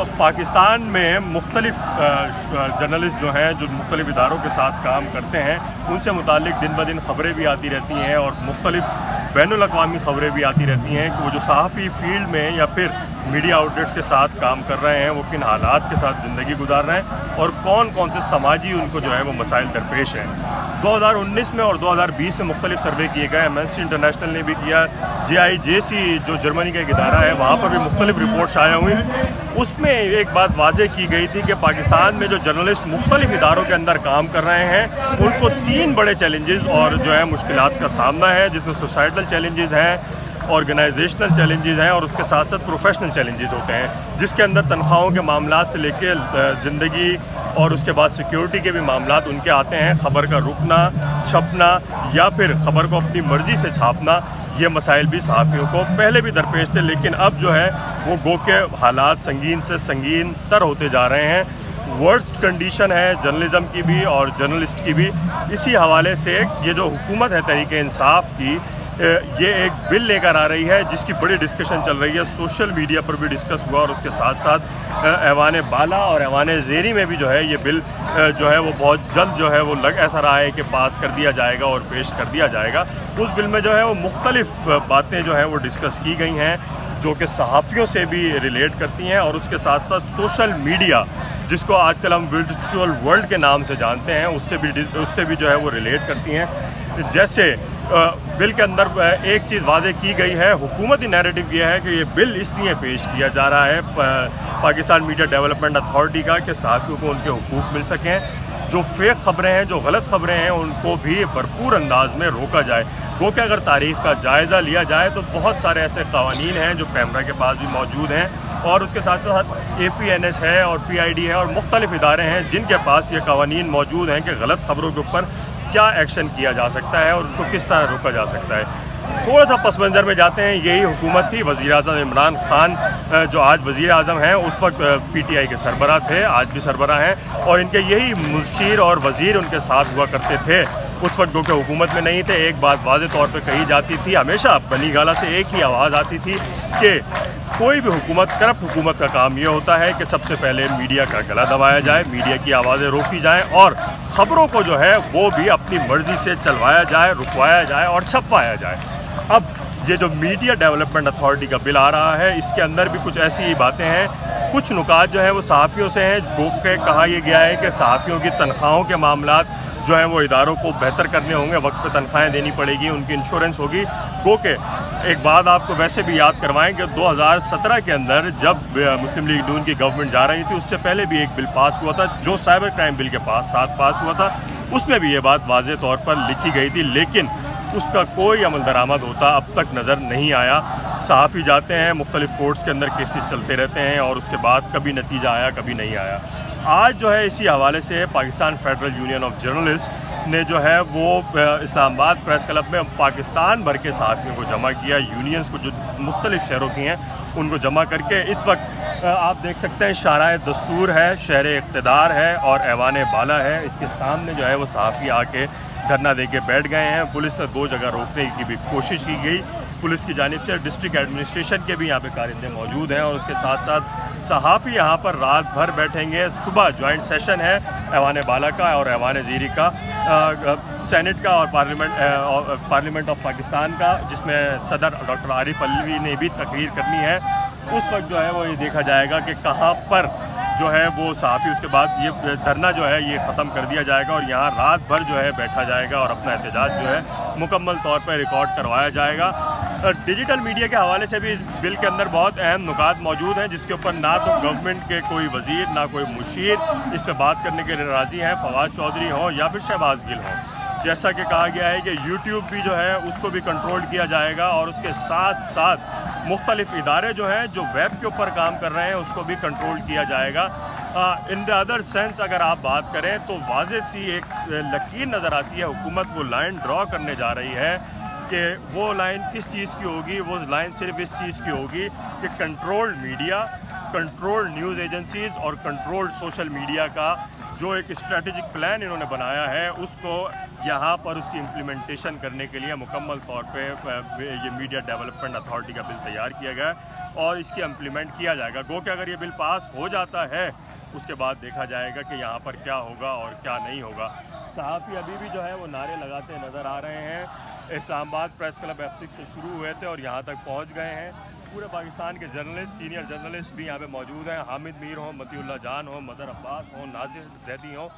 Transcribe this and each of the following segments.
अब पाकिस्तान में मुख्तलिफ़ जर्नलिस्ट जो हैं, जो मुख्तलिफ़ इदारों के साथ काम करते हैं, उनसे मुतल दिन ब दिन ख़बरें भी आती रहती हैं और मुख्तलिफ़ बैन अवी ख़बरें भी आती रहती हैं कि वो जो सहाफ़ी फ़ील्ड में या फिर मीडिया आउटलेट्स के साथ काम कर रहे हैं, वो किन हालात के साथ ज़िंदगी गुजार रहे हैं और कौन कौन से समाजी उनको जो है वो मसाइल दरपेश हैं। 2019 में और 2020 में मुख्तलिफ़ सर्वे किए गए एमेंसी इंटरनेशनल ने भी किया। जे आई जे सी जो जर्मनी का एक इदारा है, वहाँ पर भी मुख्तलिफ़ रिपोर्ट्स आया हुई उसमें एक बात वाजे की गई थी कि पाकिस्तान में जो जर्नलिस्ट मुख्तलिफ़ इदारों के अंदर काम कर रहे हैं, उनको तीन बड़े चैलेंजेस और जो है मुश्किल का सामना है, जिसमें सोसाइटल चैलेंजेस हैं, ऑर्गेनाइजेशनल चैलेंजेस हैं और उसके साथ साथ प्रोफेशनल चैलेंजेस होते हैं, जिसके अंदर तनख्वाहों के मामला से लेके ज़िंदगी और उसके बाद सिक्योरिटी के भी मामला उनके आते हैं, ख़बर का रुकना, छपना या फिर ख़बर को अपनी मर्ज़ी से छापना, ये मसाइल भी सहाफ़ियों को पहले भी दरपेश थे, लेकिन अब जो है वो गो के हालात संगीन से संगीन तर होते जा रहे हैं। वर्स्ट कंडीशन है जर्नलिज़म की भी और जर्नलिस्ट की भी। इसी हवाले से ये जो हुकूमत है तरीके इंसाफ की ये एक बिल लेकर आ रही है, जिसकी बड़ी डिस्कशन चल रही है। सोशल मीडिया पर भी डिस्कस हुआ और उसके साथ साथ ऐवान बाला और ऐवान जेरी में भी जो है ये बिल जो है वो बहुत जल्द जो है वो लग, ऐसा रहा है कि पास कर दिया जाएगा और पेश कर दिया जाएगा। उस बिल में जो है वो मुख्तलिफ़ बातें जो हैं वो डिस्कस की गई हैं। जो कि सहाफ़ियों से भी रिलेट करती हैं और उसके साथ साथ सोशल मीडिया जिसको आजकल हम वर्चुअल वर्ल्ड के नाम से जानते हैं, उससे भी उससे भी जो है वो रिलेट करती हैं। जैसे बिल के अंदर एक चीज़ वाजे की गई है, हुकूमती नैरेटिव यह है कि ये बिल इसलिए पेश किया जा रहा है पाकिस्तान मीडिया डेवलपमेंट अथॉरिटी का कि सहाफ़ियों को उनके हकूक़ मिल सकें। जो फेक खबरें हैं, जो गलत खबरें हैं, उनको भी भरपूर अंदाज में रोका जाए। वो अगर तारीख का जायज़ा लिया जाए तो बहुत सारे ऐसे कवानीन हैं जो कैमरा के पास भी मौजूद हैं और उसके साथ साथ ए पी एन एस है और पी आई डी है और मुख्तलिफ़ इदारे हैं जिनके पास ये कवानीन मौजूद हैं कि गलत खबरों के ऊपर क्या एक्शन किया जा सकता है और उनको किस तरह रोका जा सकता है। थोड़ा सा पस मंज़र में जाते हैं। यही हुकूमत थी वज़ी अजम इमरान ख़ान जो आज वज़ी अजम हैं, उस वक्त पी टी आई के सरबरा थे, आज भी सरबरा हैं और इनके यही मुशीर और वज़ीर उनके साथ हुआ करते थे। उस वक्त जो कि हुकूमत में नहीं थे, एक बात वाज तौर पर कही जाती थी, हमेशा बनी गाला से एक ही आवाज़ आती थी कि कोई भी हुकूमत, करप्ट हुकूमत का काम ये होता है कि सबसे पहले मीडिया का गला दबाया जाए, मीडिया की आवाज़ें रोकी जाएँ और ख़बरों को जो है, वो भी अपनी मर्ज़ी से चलवाया जाए, रुकवाया जाए और छपवाया जाए। अब ये जो मीडिया डेवलपमेंट अथॉरिटी का बिल आ रहा है, इसके अंदर भी कुछ ऐसी ही बातें हैं। कुछ नुकात जो है वो सहाफ़ियों से हैं गो के कहा यह गया है कि सहाफ़ियों की तनख्वाहों के मामला जो है वो इदारों को बेहतर करने होंगे, वक्त पे तनख्वाहें देनी पड़ेगी, उनकी इंश्योरेंस होगी। गो के, एक बात आपको वैसे भी याद करवाएँ कि 2017 के अंदर जब मुस्लिम लीग नून की गवर्नमेंट जा रही थी, उससे पहले भी एक बिल पास हुआ था, जो साइबर क्राइम बिल के पास, साथ पास हुआ था, उसमें भी ये बात वाज तौर पर लिखी गई थी। लेकिन उसका कोई अमल दरामद होता अब तक नज़र नहीं आया। सहाफ़ी जाते हैं, मुख्तलिफ़ कोर्ट्स के अंदर केसेस चलते रहते हैं और उसके बाद कभी नतीजा आया, कभी नहीं आया। आज जो है इसी हवाले से Pakistan federal union of journalist ने जो है वो इस्लामाबाद प्रेस क्लब में पाकिस्तान भर के सहाफ़ियों को जमा किया। यूनियंस को जो मुख्तलिफ़ शहरों की हैं, उनको जमा करके इस वक्त आप देख सकते हैं शारा दस्तूर है, शहर इकतदार है और ऐवान बाला है। इसके सामने जो है वो सहाफ़ी आके धरना दे के बैठ गए हैं। पुलिस से दो जगह रोकने की भी कोशिश की गई। पुलिस की जानब से डिस्ट्रिक्ट एडमिनिस्ट्रेशन के भी यहाँ पे कारिंदे मौजूद हैं और उसके साथ साथ सहाफ़ी यहाँ पर रात भर बैठेंगे। सुबह जॉइंट सेशन है ऐवान बाला का और ऐवान ज़ीरी का सेनेट का और पार्लियामेंट पार्लियामेंट ऑफ़ पाकिस्तान का, जिसमें सदर डॉक्टर आरिफ अलवी ने भी तकरीर करनी है। उस वक्त जो है वो ये देखा जाएगा कि कहाँ पर जो है वो सहाफ़ी उसके बाद ये धरना जो है ये ख़त्म कर दिया जाएगा और यहाँ रात भर जो है बैठा जाएगा और अपना एहतजाज जो है मुकम्मल तौर पर रिकॉर्ड करवाया जाएगा। डिजिटल मीडिया के हवाले से भी इस बिल के अंदर बहुत अहम नुकात मौजूद हैं, जिसके ऊपर ना तो गवर्नमेंट के कोई वज़ीर, ना कोई मुशीर इस पर बात करने के लिए राज़ी हैं, फवाद चौधरी हों या फिर शहबाज गिल हों। जैसा कि कहा गया है कि यूट्यूब भी जो है उसको भी कंट्रोल किया जाएगा और उसके साथ साथ मुख्तलिफ़ इदारे जो हैं, जो वेब के ऊपर काम कर रहे हैं, उसको भी कंट्रोल किया जाएगा। इन द अदर सेंस अगर आप बात करें तो वाज सी एक लकीर नज़र आती है। हुकूमत वो लाइन ड्रॉ करने जा रही है कि वो लाइन किस चीज़ की होगी? वो लाइन सिर्फ़ इस चीज़ की होगी कि controlled media controlled news agencies और कंट्रोल्ड सोशल मीडिया का जो एक स्ट्रेटजिक प्लान इन्होंने बनाया है, उसको यहाँ पर उसकी इम्प्लीमेंटेशन करने के लिए मुकम्मल तौर पे ये मीडिया डेवलपमेंट अथॉरिटी का बिल तैयार किया गया और इसकी इम्प्लीमेंट किया जाएगा। गो कि अगर ये बिल पास हो जाता है, उसके बाद देखा जाएगा कि यहाँ पर क्या होगा और क्या नहीं होगा। सहाफ़ी अभी भी जो है वो नारे लगाते नज़र आ रहे हैं। इस्लामाबाद प्रेस क्लब एफ़ से शुरू हुए थे और यहाँ तक पहुँच गए हैं। पूरे पाकिस्तान के जर्नलिस्ट, सीनियर जर्नलिस्ट भी यहाँ पे मौजूद हैं। हामिद मीर हों, मतीउल्ला जान हो मज़र अब्बास हों, नाजिर जैदी हों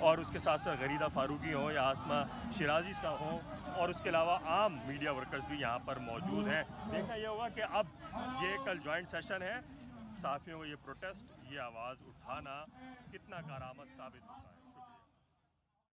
और उसके साथ साथ गरीदा फ़ारूकी हों या आसमा शराजी सा हों और उसके अलावा आम मीडिया वर्कर्स भी यहाँ पर मौजूद हैं। देखा यह होगा कि अब ये कल जॉइंट सेशन है। साफियों को ये प्रोटेस्ट ये आवाज़ उठाना कितना कारामद साबित होता है।